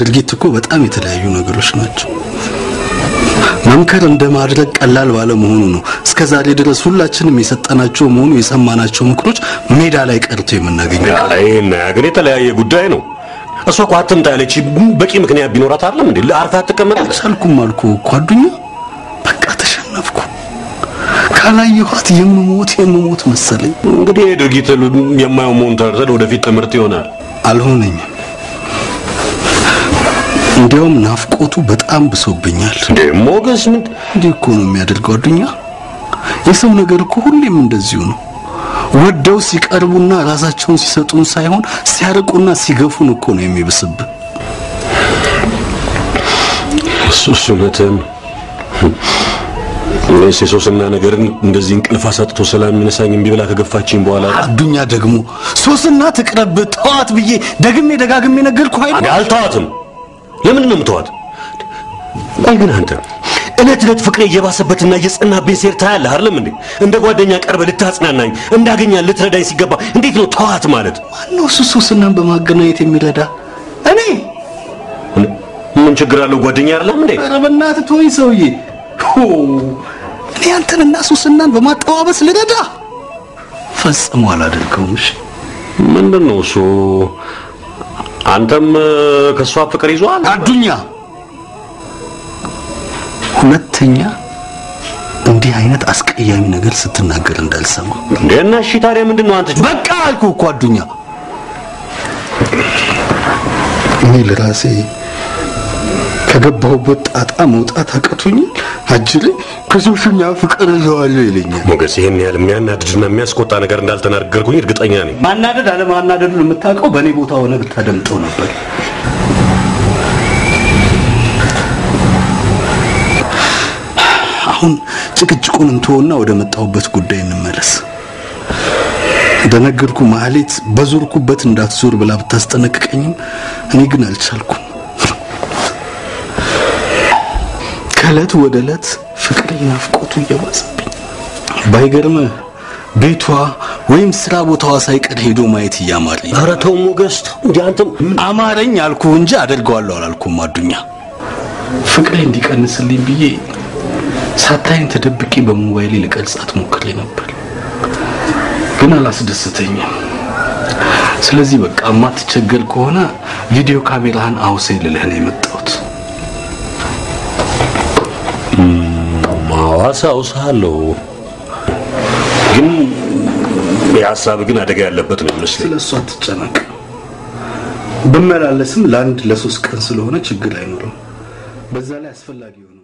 ድርጊት እኮ በጣም የተለያዩ ነገሮች ናቸው። መምከር እንደ ማድረግ ቀላል ባለመሆኑ ነው እስከ ዛሬ ድረስ ሁላችንም የሰጠናቸው መሆኑ የሰማናቸው ምክሮች ሜዳ ላይ ቀርቶ የምናገኘው። ይህና ግን የተለያየ ጉዳይ ነው። እሷ እኮ አትምጣ ያለች በቂ ምክንያት ቢኖራት አይደለም እንዴ? ለአርፋ አትቀመጥ። አልቻልኩም አልኩ እኮ አዱኛ፣ በቃ ተሸነፍኩ። ካላየኋት የምሞት የምሞት መሰለኝ። እንግዲህ ድርጊት የማየው መሆን ተረድተን ወደፊት ትምህርት ይሆናል። አልሆነኝም። እንዲያውም ናፍቆቱ በጣም ብሶብኛል። እንዴ ሞገስ፣ ምን እንዲህ እኮ ነው የሚያደርገው አዱኛ። የሰው ነገር እኮ ሁሌም እንደዚሁ ነው። ወደው ሲቀርቡና ራሳቸውን ሲሰጡን ሳይሆን ሲያርቁና ሲገፉን እኮ ነው የሚብስብን። እሱ እሱ እውነትህን ነው። እኔስ የሶስና ነገርን እንደዚህ እንቅልፍ አሳጥቶ ሰላም የሚነሳኝ እምቢ ብላ ከገፋችኝ በኋላ አዱኛ ደግሞ ሶስና ትቅረብ ተዋት ብዬ ደግሜ ደጋግሜ ነገርኩህ አይደል? አልተዋትም። ለምን ነው የምተዋት? ቆይ ግን አንተ እለት እለት ፍቅሬ እየባሰበትና እየጸናብኝ ሴር ታያለህ አይደለም እንዴ? እንደ ጓደኛ ቀርበህ ልታጽናናኝ እንዳገኛ ልትረዳኝ ሲገባ እንዴት ነው ተዋት ማለት? ማነው እሱ ሶስናን በማገናኘት የሚረዳ? እኔ ምን ችግር አለው? ጓደኛ አይደለም እንዴ? ኧረ በእናትህ ተወኝ ሰውዬ። እኔ አንተንና ሶስናን በማጠባበስ ልረዳ ፈጽሞ አላደርገውም። እሺ ምንድን ነው እሱ? አንተም ከእሷ ፍቅር ይዟል? አዱኛ ሁለተኛ እንዲህ አይነት አስቀያሚ ነገር ስትናገር እንዳልሰማ። እንዴ እና እሺ ታዲያ ምንድን ነው አንተ? በቃ አልኩ እኮ አዱኛ። እኔ ለራሴ ከገባሁበት ጣጣ መውጣት አቅቶኝ አጅሬ ከሶስኛ ፍቅር ይዘዋለሁ ይለኛል። ሞገስ፣ ይህን ያህል የሚያናድድና የሚያስቆጣ ነገር እንዳልተናገርኩኝ እርግጠኛ ነኝ። ማናደድ አለማናደዱን የምታውቀው በእኔ ቦታ ሆነ ብታደምጠው ነበር። አሁን ጭቅጭቁን እንተውና ወደ መጣሁበት ጉዳይ እንመለስ። እንደነገርኩ ማህሌት በዞርኩበት እንዳትዞር ብላ ብታስጠነቅቀኝም እኔ ግን አልቻልኩም። ከእለት ወደ ዕለት ፍቅሬ ናፍቆቱ እየባሰብኝ ባይገርምህ ቤቷ ወይም ስራ ቦታዋ ሳይቀር ሄዶ ማየት እያማረኝ ኧረ ተው ሞገስ፣ እንዴ አንተም አማረኝ አልኩ እንጂ አደርገዋለሁ አላልኩም። አዱኛ ፍቅሬ እንዲቀንስልኝ ብዬ ሳታይን ተደብቄ በሞባይሌ ልቀርጻት ሞክሬ ነበር፣ ግን አላስደስተኝም። ስለዚህ በቃ የማትቸገር ከሆነ ቪዲዮ ካሜራህን አውሴ ልልህ ነው የመጣሁት። ማዋሳ አውሳለሁ፣ ግን የሀሳብ ግን አደጋ ያለበት ነው ይመስለኝ። ስለ እሱ አትጨነቅ። ብመላለስም ለአንድ ለሶስት ቀን ስለሆነ ችግር አይኖርም። በዛ ላይ አስፈላጊ የሆነ